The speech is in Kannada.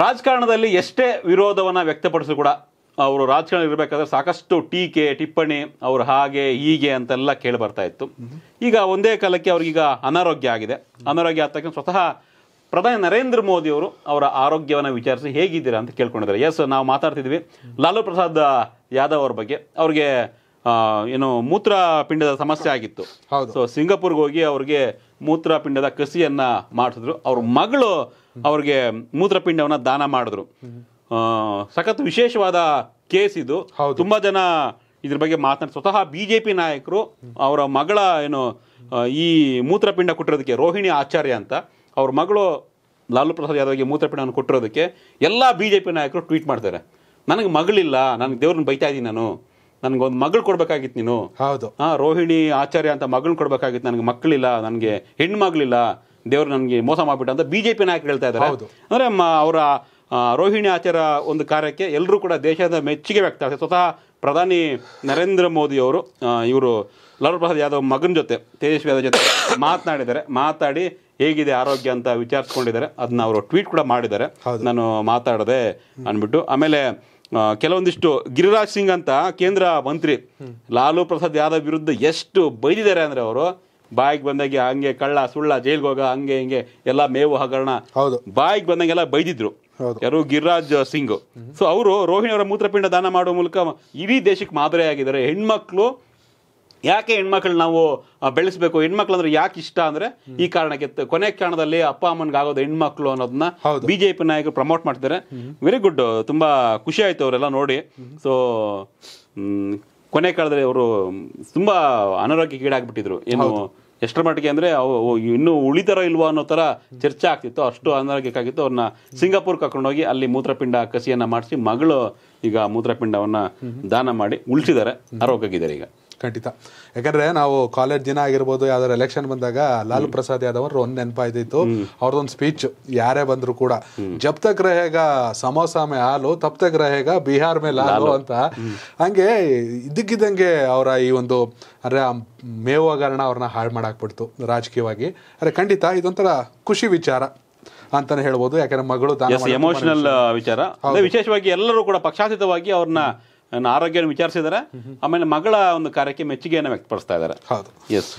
ರಾಜಕಾರಣದಲ್ಲಿ ಎಷ್ಟೇ ವಿರೋಧವನ್ನು ವ್ಯಕ್ತಪಡಿಸಿದ್ರು ಕೂಡ ಅವರು ರಾಜಕಾರಣ ಇರಬೇಕಾದ್ರೆ ಸಾಕಷ್ಟು ಟೀಕೆ, ಟಿಪ್ಪಣಿ, ಅವರು ಹಾಗೆ, ಹೀಗೆ ಅಂತೆಲ್ಲ ಕೇಳಿ ಬರ್ತಾ ಇತ್ತು. ಈಗ ಒಂದೇ ಕಾಲಕ್ಕೆ ಅವ್ರಿಗೀಗ ಅನಾರೋಗ್ಯ ಆಗಿದೆ. ಅನಾರೋಗ್ಯ ಆದ ತಕ್ಷಣ ಸ್ವತಃ ಪ್ರಧಾನಿ ನರೇಂದ್ರ ಮೋದಿ ಅವರು ಅವರ ಆರೋಗ್ಯವನ್ನು ವಿಚಾರಿಸಿ ಹೇಗಿದ್ದೀರಾ ಅಂತ ಕೇಳ್ಕೊಂಡಿದ್ದಾರೆ. ಎಸ್ ನಾವು ಮಾತಾಡ್ತಿದ್ವಿ ಲಾಲು ಪ್ರಸಾದ್ ಯಾದವ್ ಅವ್ರ ಬಗ್ಗೆ. ಅವ್ರಿಗೆ ಏನು ಮೂತ್ರಪಿಂಡದ ಸಮಸ್ಯೆ ಆಗಿತ್ತು. ಹೌದು. ಸೊ ಸಿಂಗಾಪುರ್ಗೆ ಹೋಗಿ ಅವ್ರಿಗೆ ಮೂತ್ರಪಿಂಡದ ಕಸಿಯನ್ನ ಮಾಡಿಸಿದ್ರು. ಅವ್ರ ಮಗಳು ಅವ್ರಿಗೆ ಮೂತ್ರಪಿಂಡವನ್ನ ದಾನ ಮಾಡಿದ್ರು. ಸಖತ್ ವಿಶೇಷವಾದ ಕೇಸ್ ಇದು. ತುಂಬಾ ಜನ ಇದ್ರ ಬಗ್ಗೆ ಮಾತನಾಡಿ ಸ್ವತಃ ಬಿಜೆಪಿ ನಾಯಕರು ಅವರ ಮಗಳ ಏನು ಈ ಮೂತ್ರಪಿಂಡ ಕೊಟ್ಟಿರೋದಕ್ಕೆ ರೋಹಿಣಿ ಆಚಾರ್ಯ ಅಂತ ಅವ್ರ ಮಗಳು ಲಾಲು ಪ್ರಸಾದ್ ಯಾದವ್ಗೆ ಮೂತ್ರಪಿಂಡವನ್ನು ಕೊಟ್ಟಿರೋದಕ್ಕೆ ಎಲ್ಲ ಬಿಜೆಪಿ ನಾಯಕರು ಟ್ವೀಟ್ ಮಾಡ್ತಾರೆ. ನನಗೆ ಮಗಳಿಲ್ಲ ನನಗೆ ದೇವ್ರನ್ನ ಬೈತಾ ಇದ್ದೀನಿ ನಾನು. ನನಗೊಂದು ಮಗಳು ಕೊಡ್ಬೇಕಾಗಿತ್ತು ನೀನು. ಹೌದು. ಆ ರೋಹಿಣಿ ಆಚಾರ್ಯ ಅಂತ ಮಗಳು ಕೊಡ್ಬೇಕಾಗಿತ್ತು. ನನಗೆ ಮಕ್ಕಳಿಲ್ಲ ನನಗೆ ಹೆಣ್ಣು ಮಗಳಿಲ್ಲ. ದೇವ್ರು ನನಗೆ ಮೋಸ ಮಾಡ್ಬಿಟ್ಟ ಅಂತ ಬಿಜೆಪಿ ನಾಯಕರು ಹೇಳ್ತಾ ಇದ್ದಾರೆ. ಹೌದು. ಅಂದ್ರೆ ಮ- ಅವರ ರೋಹಿಣಿ ಆಚಾರ್ಯ ಒಂದು ಕಾರ್ಯಕ್ಕೆ ಎಲ್ಲರೂ ಕೂಡ ದೇಶದ ಮೆಚ್ಚುಗೆ ವ್ಯಕ್ತ. ಆಗ್ತದೆ ಸ್ವತಃ ಪ್ರಧಾನಿ ನರೇಂದ್ರ ಮೋದಿ ಅವರು ಇವರು ಲಾಲ್ ಪ್ರಸಾದ್ ಯಾದವ್ ಮಗನ ಜೊತೆ ತೇಜಸ್ವಿ ಯಾದವ್ ಜೊತೆ ಮಾತನಾಡಿದ್ದಾರೆ. ಮಾತಾಡಿ ಹೇಗಿದೆ ಆರೋಗ್ಯ ಅಂತ ವಿಚಾರಿಸ್ಕೊಂಡಿದ್ದಾರೆ. ಅದನ್ನ ಅವರು ಟ್ವೀಟ್ ಕೂಡ ಮಾಡಿದ್ದಾರೆ. ನಾನು ಮಾತಾಡದೆ ಅಂದ್ಬಿಟ್ಟು. ಆಮೇಲೆ ಕೆಲವೊಂದಿಷ್ಟು ಗಿರಿರಾಜ್ ಸಿಂಗ್ ಅಂತ ಕೇಂದ್ರ ಮಂತ್ರಿ ಲಾಲು ಪ್ರಸಾದ್ ಯಾದವ್ ವಿರುದ್ಧ ಎಷ್ಟು ಬೈದಿದ್ದಾರೆ ಅಂದ್ರೆ ಅವರು ಬಾಯಿಗೆ ಬಂದಾಗೆ ಹಂಗೆ ಕಳ್ಳ ಸುಳ್ಳ ಜೈಲ್ಗೆ ಹೋಗ ಹಂಗೆ ಹಿಂಗೆ ಎಲ್ಲ ಮೇವು ಹಗರಣ. ಬಾಯಿಗೆ ಬಂದಂಗೆಲ್ಲ ಬೈದಿದ್ರು. ಯಾರು? ಗಿರಿರಾಜ್ ಸಿಂಗ್. ಸೊ ಅವರು ರೋಹಿಣಿ ಅವರ ಮೂತ್ರಪಿಂಡ ದಾನ ಮಾಡುವ ಮೂಲಕ ಇಡೀ ದೇಶಕ್ಕೆ ಮಾದರಿಯಾಗಿದ್ದಾರೆ. ಹೆಣ್ಮಕ್ಳು ಯಾಕೆ ಹೆಣ್ಮಕ್ಳು ನಾವು ಬೆಳೆಸಬೇಕು? ಹೆಣ್ಮಕ್ಳು ಅಂದ್ರೆ ಯಾಕೆ ಇಷ್ಟ ಅಂದ್ರೆ ಈ ಕಾರಣಕ್ಕೆ ಕೊನೆ ಕಾರಣದಲ್ಲಿ ಅಪ್ಪ ಅಮ್ಮನ್ಗೆ ಆಗೋದು ಹೆಣ್ಮಕ್ಳು ಅನ್ನೋದನ್ನ. ಬಿಜೆಪಿ ನಾಯಕರು ಪ್ರಮೋಟ್ ಮಾಡ್ತಿದ್ದಾರೆ ವೆರಿ ಗುಡ್ ತುಂಬಾ ಖುಷಿ ಆಯ್ತು ಅವರೆಲ್ಲ ನೋಡಿ. ಸೊ ಕೊನೆ ಕಾಲದಲ್ಲಿ ಅವರು ತುಂಬಾ ಅನಾರೋಗ್ಯಕ್ಕೆ ಈಡಾಗ್ಬಿಟ್ಟಿದ್ರು. ಏನು ಎಷ್ಟರ ಮಟ್ಟಿಗೆ ಅಂದ್ರೆ ಇನ್ನೂ ಉಳಿತಾರೋ ಇಲ್ವೋ ಅನ್ನೋ ತರ ಚರ್ಚೆ ಆಗ್ತಿತ್ತು. ಅಷ್ಟು ಅನಾರೋಗ್ಯಕ್ಕಾಗಿತ್ತು. ಅವ್ರನ್ನ ಸಿಂಗಾಪುರ್ ಕರ್ಕೊಂಡೋಗಿ ಅಲ್ಲಿ ಮೂತ್ರಪಿಂಡ ಕಸಿಯನ್ನ ಮಾಡಿಸಿ ಮಗಳು ಈಗ ಮೂತ್ರಪಿಂಡವನ್ನ ದಾನ ಮಾಡಿ ಉಳಿಸಿದ್ದಾರೆ. ಆರೋಗ್ಯಕ್ಕಿದ್ದಾರೆ ಈಗ. ಖಂಡಿತ. ಯಾಕಂದ್ರೆ ನಾವು ಕಾಲೇಜ್ ದಿನ ಆಗಿರ್ಬೋದು ಯಾವ್ದಾದ್ರು ಎಲೆಕ್ಷನ್ ಬಂದಾಗ ಲಾಲು ಪ್ರಸಾದ್ ಯಾದವ್ ಅವ್ರ ಒಂದ್ ನೆನಪಾಯ್ತಿತ್ತು ಅವ್ರದೊಂದು ಸ್ಪೀಚ್ ಯಾರೇ ಬಂದ್ರು ಕೂಡ. ಜಬ್ ತಕ್ ರಹೇಗ ಸಮೋಸಾ ಮೇ ಹಾಲು ತಪ್ ತಕ್ ರಹೇಗ ಬಿಹಾರ್ ಮೇಲೆ ಹಾಲು ಅಂತ. ಹಂಗೆ ಇದಕ್ಕಿದಂಗೆ ಅವರ ಈ ಒಂದು ಅಂದ್ರೆ ಮೇವಗರಣ ಅವ್ರನ್ನ ಹಾಳು ಮಾಡಾಕ್ಬಿಡ್ತು ರಾಜಕೀಯವಾಗಿ. ಅರೆ ಖಂಡಿತ ಇದೊಂಥರ ಖುಷಿ ವಿಚಾರ ಅಂತಾನೆ ಹೇಳ್ಬೋದು. ಯಾಕಂದ್ರೆ ಮಗಳು ಎಮೋಷನಲ್ ವಿಚಾರ. ವಿಶೇಷವಾಗಿ ಎಲ್ಲರೂ ಕೂಡ ಪಕ್ಷಾತೀತವಾಗಿ ಅವ್ರನ್ನ ಆರೋಗ್ಯನ ವಿಚಾರಿಸಿದ್ದಾರೆ ಆಮೇಲೆ ಮಗಳ ಒಂದು ಕಾರ್ಯಕ್ಕೆ ಮೆಚ್ಚುಗೆಯನ್ನು ವ್ಯಕ್ತಪಡಿಸ್ತಾ ಇದ್ದಾರೆ. ಹೌದು. ಎಸ್